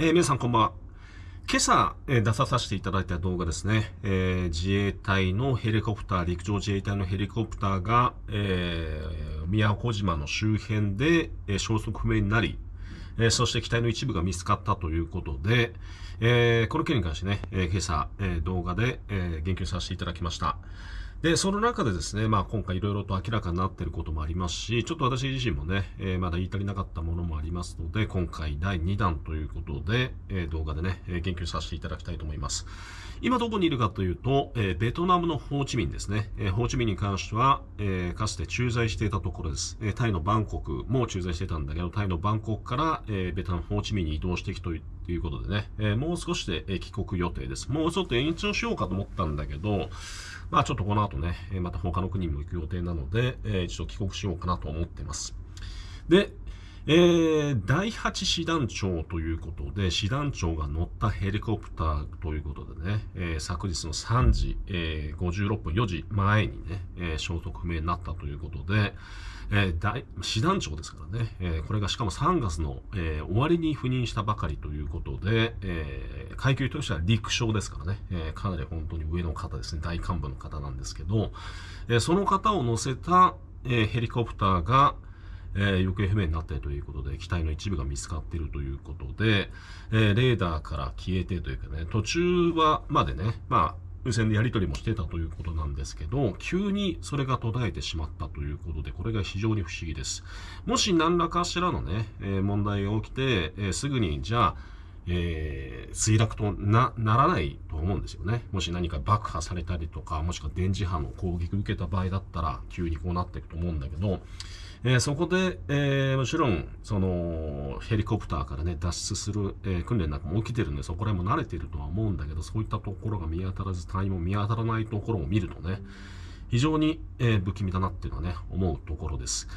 えー、皆さんこんばんは。今朝、えー、出させていただいた動画ですね、えー、自衛隊のヘリコプター、陸上自衛隊のヘリコプターが、えー、宮古島の周辺で、え、消息不明になり、え、そして機体の一部が見つかったということで、え、この件に関してね、え、今朝、え、動画で、え、言及させていただきました。で、その中でですね、まあ今回いろいろと明らかになっていることもありますし、ちょっと私自身もね、えー、まだ言い足りなかったものもありますので、今回第2弾ということで、えー、動画でね、えー、言及させていただきたいと思います。今どこにいるかというと、え、ベトナムのホーチミンですね。え、ホーチミンに関しては、え、かつて駐在していたところです。え、タイのバンコクも駐在してたんだけど、タイのバンコクから、え、ベトナム、ホーチミンに移動していくということでね、えー、もう少しで、え、帰国予定です。もうちょっと延長しようかと思ったんだけど、まあちょっとこの後ね、また他の国にも行く予定なので、えー、一度帰国しようかなと思ってます。で、えー、第8師団長ということで、師団長が乗ったヘリコプターということでね、えー、昨日の3時、えー、56分、4時前にね、えー、消息不明になったということで、えー、師団長ですからね、えー、これがしかも3月の、えー、終わりに赴任したばかりということで、えー、階級としては陸将ですからね、えー、かなり本当に上の方ですね、大幹部の方なんですけど、えー、その方を乗せた、えー、ヘリコプターが、えー、行方不明になっているということで、機体の一部が見つかっているということで、え、レーダーから消えてというかね、途中はまでね、まあ、無線でやり取りもしてたということなんですけど、急にそれが途絶えてしまったということで、これが非常に不思議です。もし何らかしらのね、えー、問題が起きて、えー、すぐにじゃあ、えー、墜落とならないと思うんですよね。もし何か爆破されたりとか、もしくは電磁波の攻撃を受けた場合だったら、急にこうなっていくと思うんだけど、えー、そこで、えー、もちろん、その、ヘリコプターからね、脱出する、えー、訓練なんかも起きてるんで、そこら辺も慣れてるとは思うんだけど、そういったところが見当たらず、隊員も見当たらないところを見るとね、非常に、え、不気味だなっていうのはね、思うところです。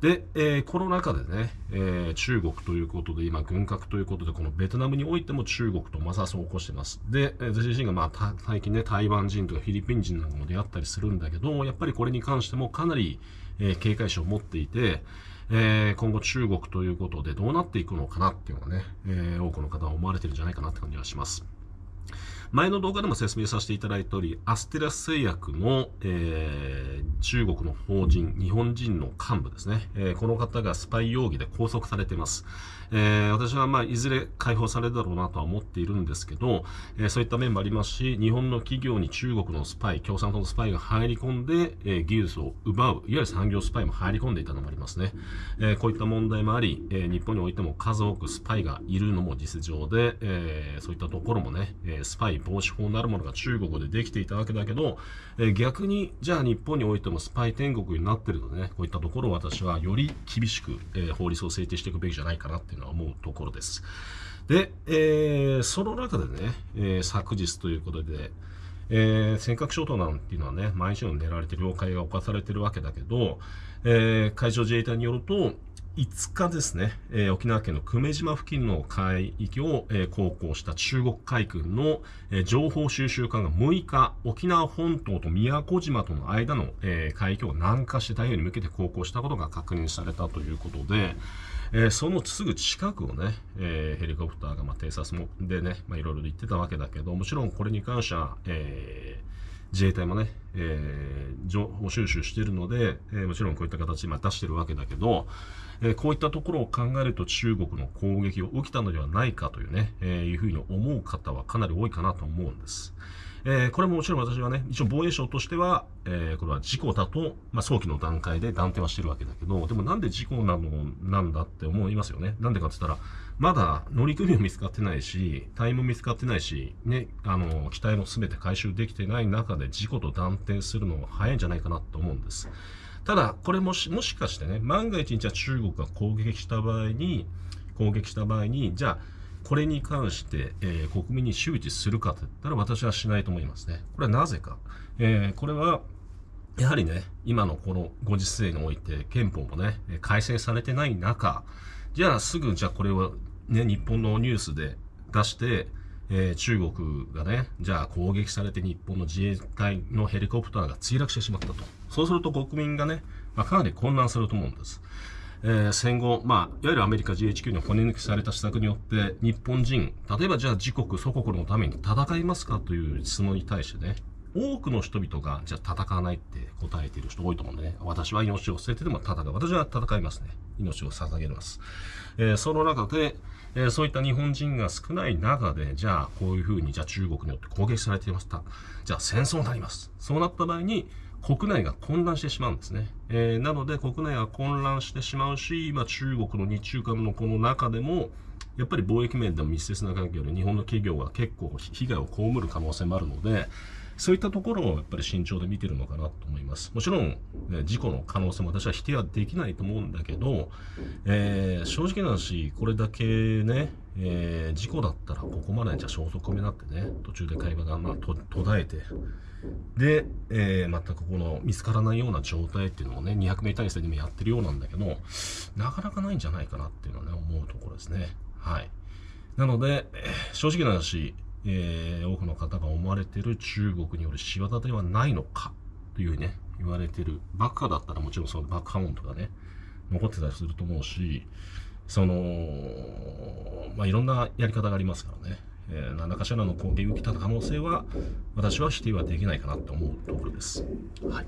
で、えー、この中でね、え、中国ということで、今、軍拡ということで、このベトナムにおいても中国と摩擦を起こしてます。で、え、私自身が、まあ、最近ね、台湾人とかフィリピン人なんかも出会ったりするんだけど、やっぱりこれに関してもかなり、え、警戒心を持っていて、え、今後中国ということでどうなっていくのかなっていうのはね、え、多くの方は思われてるんじゃないかなって感じがします。前の動画でも説明させていただいた通り、アステラス製薬の、えー、中国の法人、日本人の幹部ですね、えー、この方がスパイ容疑で拘束されています。えー、私はまあいずれ解放されるだろうなとは思っているんですけど、えー、そういった面もありますし、日本の企業に中国のスパイ、共産党のスパイが入り込んで、えー、技術を奪う、いわゆる産業スパイも入り込んでいたのもありますね。えー、こういった問題もあり、えー、日本においても数多くスパイがいるのも実情で、えー、そういったところもね、えー、スパイ防止法なるものが中国でできていたわけだけど、え、逆に、じゃあ日本においてもスパイ天国になってるのでね、こういったところを私はより厳しく、え、法律を制定していくべきじゃないかなっていうのは思うところです。で、えー、その中でね、えー、昨日ということで、えー、尖閣諸島なんていうのはね、毎日の狙われて領海が侵されてるわけだけど、えー、海上自衛隊によると、5日ですね、えー、沖縄県の久米島付近の海域を、えー、航行した中国海軍の、えー、情報収集艦が6日、沖縄本島と宮古島との間の、えー、海域を南下して太平洋に向けて航行したことが確認されたということで、えー、そのすぐ近くをね、えー、ヘリコプターが、まあ、偵察もでね、いろいろ言ってたわけだけど、もちろんこれに関しては、えー自衛隊もね、えー、情報収集しているので、えー、もちろんこういった形で出しているわけだけど、えー、こういったところを考えると中国の攻撃を起きたのではないかというね、えー、いうふうに思う方はかなり多いかなと思うんです。えー、これももちろん私はね、一応防衛省としては、えー、これは事故だと、まあ、早期の段階で断定はしてるわけだけど、でもなんで事故なのなんだって思いますよね。なんでかって言ったら、まだ乗組も見つかってないし、隊員も見つかってないし、ね、あの、機体も全て回収できてない中で事故と断定するのは早いんじゃないかなと思うんです。ただ、これもし、もしかしてね、万が一にじゃあ中国が攻撃した場合に、攻撃した場合に、じゃあ、これに関して、えー、国民に周知するかといったら私はしないと思いますね。これはなぜか。えー、これは、やはりね、今のこのご時世において憲法もね、改正されてない中、じゃあすぐじゃあこれをね、日本のニュースで出して、えー、中国がね、じゃあ攻撃されて日本の自衛隊のヘリコプターが墜落してしまったと。そうすると国民がね、まあ、かなり混乱すると思うんです。えー、戦後、まあ、いわゆるアメリカ GHQ に骨抜きされた施策によって、日本人、例えばじゃあ自国、祖国のために戦いますかという質問に対してね、多くの人々が、じゃあ戦わないって答えている人多いと思うんでね、私は命を捨ててでも戦う。私は戦いますね。命を捧げます。えー、その中で、えー、そういった日本人が少ない中で、じゃあこういうふうに、じゃあ中国によって攻撃されていました。じゃあ戦争になります。そうなった場合に、国内が混乱してしまうんですね。えー、なので国内が混乱してしまうし、今中国の日中間のこの中でも、やっぱり貿易面でも密接な関係で日本の企業は結構被害を被る可能性もあるので、そういったところをやっぱり慎重で見てるのかなと思います。もちろん、ね、事故の可能性も私は否定はできないと思うんだけど、えー、正直な話、これだけね、えー、事故だったらここまでじゃ消息をになってね、途中で会話がまあ途絶えて、で、えー、全くこの見つからないような状態っていうのをね、200名体制でもやってるようなんだけど、なかなかないんじゃないかなっていうのはね、思うところですね。はい。なので、正直な話、えー、多くの方が思われてる中国による仕業ではないのかというね、言われてる。爆破だったらもちろんその爆破音とかね、残ってたりすると思うし、その、まあ、いろんなやり方がありますからね。えー、何らかしらの攻撃を受けた可能性は、私は否定はできないかなと思うところです。はい。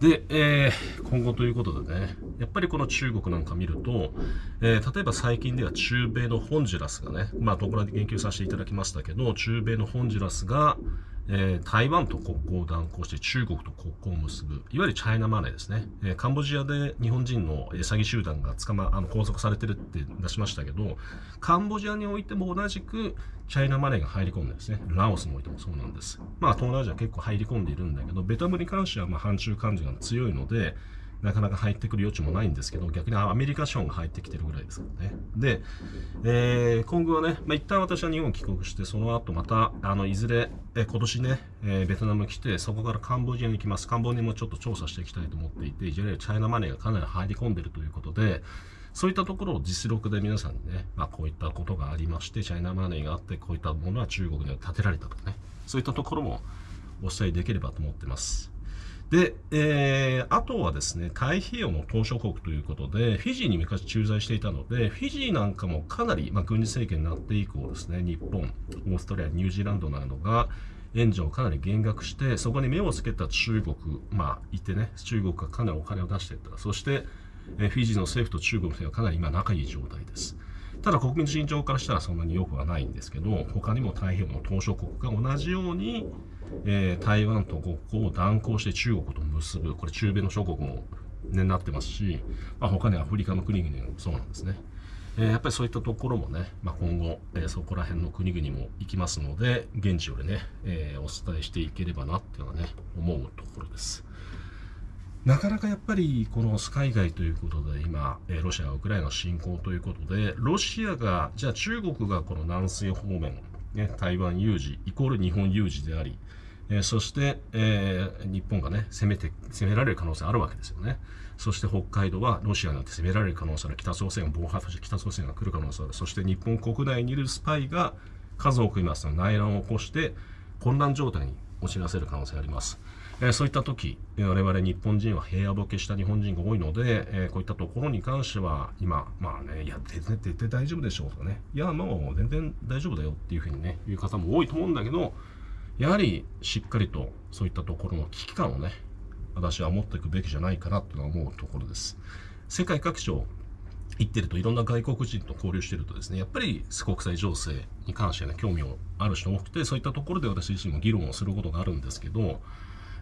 で、えー、今後ということでね、やっぱりこの中国なんか見ると、えー、例えば最近では中米のホンジュラスがね、まあ、ところで言及させていただきましたけど、中米のホンジュラスが、えー、台湾と国交を断交して中国と国交を結ぶ、いわゆるチャイナマネーですね。えー、カンボジアで日本人の詐欺集団が捕ま、あの拘束されてるって出しましたけど、カンボジアにおいても同じくチャイナマネーが入り込んでるんですね、ラオスにおいてもそうなんです。まあ東南アジア結構入り込んでいるんだけど、ベトナムに関してはまあ反中感情が強いので、なかなか入ってくる余地もないんですけど、逆にアメリカ資本が入ってきてるぐらいですからね。で、えー、今後はね、まあ、一旦私は日本帰国して、その後また、あの、いずれ、え今年ね、えー、ベトナム来て、そこからカンボジアに行きます。カンボジアもちょっと調査していきたいと思っていて、いずれチャイナマネーがかなり入り込んでるということで、そういったところを実力で皆さんにね、まあ、こういったことがありまして、チャイナマネーがあって、こういったものは中国には建てられたとかね、そういったところもお伝えできればと思ってます。で、えー、あとはですね、太平洋の島諸国ということで、フィジーに昔駐在していたので、フィジーなんかもかなり、まあ、軍事政権になって以降ですね、日本、オーストラリア、ニュージーランドなどが援助をかなり減額して、そこに目をつけた中国、まあ、いてね、中国がかなりお金を出していった。そして、えフィジーの政府と中国の政府はかなり今仲いい状態です。ただ国民の身長からしたらそんなに良くはないんですけど、他にも太平洋の島諸国が同じように、えー、台湾と国交を断交して中国と結ぶ、これ中米の諸国も、ね、なってますし、まあ、他にアフリカの国々もそうなんですね。え、やっぱりそういったところもね、まあ、今後、え、そこら辺の国々も行きますので、現地よりね、え、お伝えしていければなっていうのはね、思うところです。なかなかやっぱりこの海外ということで今、ロシアがウクライナ侵攻ということで、ロシアが、じゃあ中国がこの南西方面、ね、台湾有事イコール日本有事であり、えー、そして、えー、日本がね、攻めて、攻められる可能性あるわけですよね。そして北海道はロシアによって攻められる可能性ある。北朝鮮が暴発して北朝鮮が来る可能性ある。そして日本国内にいるスパイが数多くいますので内乱を起こして混乱状態に陥らせる可能性あります。えー、そういった時、我々日本人は平和ボケした日本人が多いので、えー、こういったところに関しては今、まあね、いや、全然絶対大丈夫でしょうとかね、いや、もう全然大丈夫だよっていうふうにね、言う方も多いと思うんだけど、やはりしっかりとそういったところの危機感をね、私は持っていくべきじゃないかなと思うところです。世界各地を行ってるといろんな外国人と交流してるとですね、やっぱり国際情勢に関してね、興味をある人多くて、そういったところで私自身も議論をすることがあるんですけど、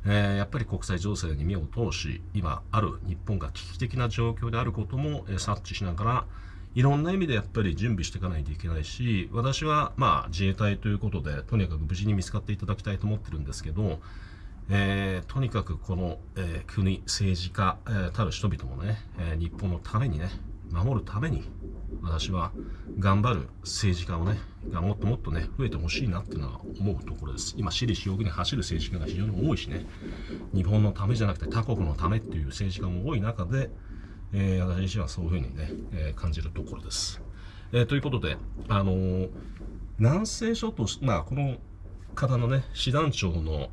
えー、やっぱり国際情勢に目を通し、今ある日本が危機的な状況であることも、えー、察知しながら、いろんな意味でやっぱり準備していかないといけないし、私はまあ自衛隊ということで、とにかく無事に見つかっていただきたいと思ってるんですけど、えー、とにかくこの、え、国、政治家、え、たる人々もね、え日本のためにね、守るために、私は頑張る政治家をね、がもっともっとね、増えてほしいなっていうのは思うところです。今、私利私欲に走る政治家が非常に多いしね、日本のためじゃなくて他国のためっていう政治家も多い中で、えー、私自身はそういうふうにね、えー、感じるところです。えー、ということで、あのー、南西諸島、まあ、この方のね、師団長の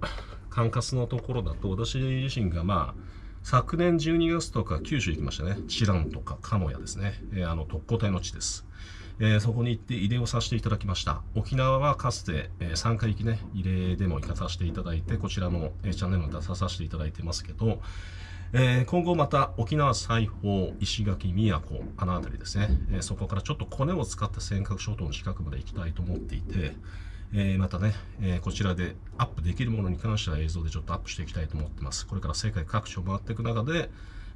管轄のところだと、私自身がまあ、昨年12月とか九州行きましたね。チランとか鹿屋ですね。えー、あの特攻隊の地です。えー、そこに行って慰霊をさせていただきました。沖縄はかつて、えー、3回行きね、慰霊でも行かさせていただいて、こちらの、えー、チャンネルに出させていただいてますけど、えー、今後また沖縄西方、石垣、宮古、あの辺りですね、えー、そこからちょっとコネを使った尖閣諸島の近くまで行きたいと思っていて、え、またね、え、こちらでアップできるものに関しては映像でちょっとアップしていきたいと思ってます。これから世界各地を回っていく中で、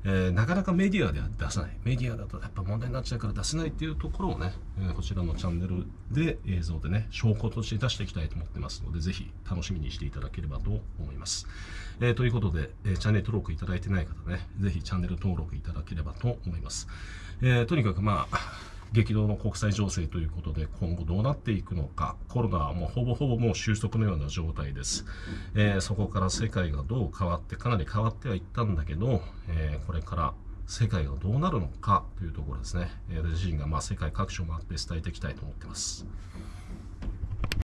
え、なかなかメディアでは出さない。メディアだとやっぱ問題になっちゃうから出せないっていうところをね、え、こちらのチャンネルで映像でね、証拠として出していきたいと思ってますので、ぜひ楽しみにしていただければと思います。えー、ということで、えチャンネル登録いただいてない方ね、ぜひチャンネル登録いただければと思います。えとにかくまあ、激動の国際情勢ということで今後どうなっていくのか。コロナはもうほぼほぼもう収束のような状態です、えー、そこから世界がどう変わってかなり変わってはいったんだけど、えー、これから世界がどうなるのかというところですね、えー、自身がまあ世界各所回って伝えていきたいと思ってます。